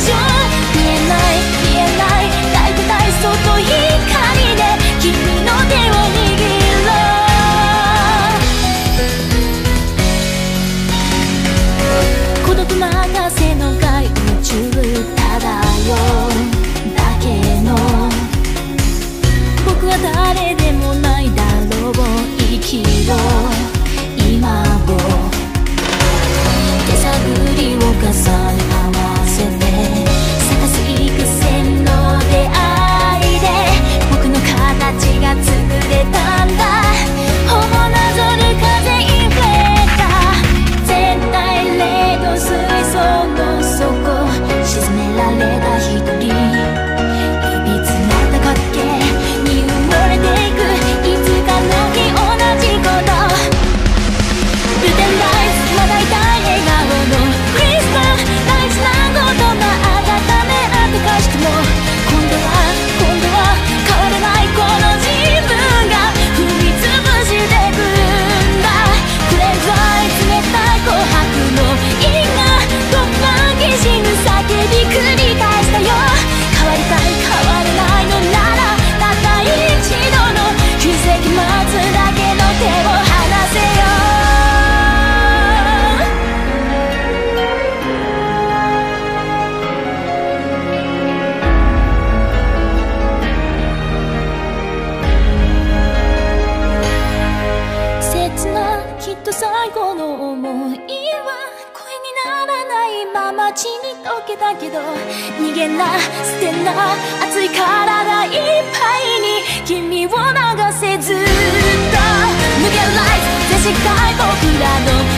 就と最後の思いは声にならないまま血に溶けたけど逃げな捨てな熱い体いっぱいに君を流せずっと。無限ライフ全世界僕らの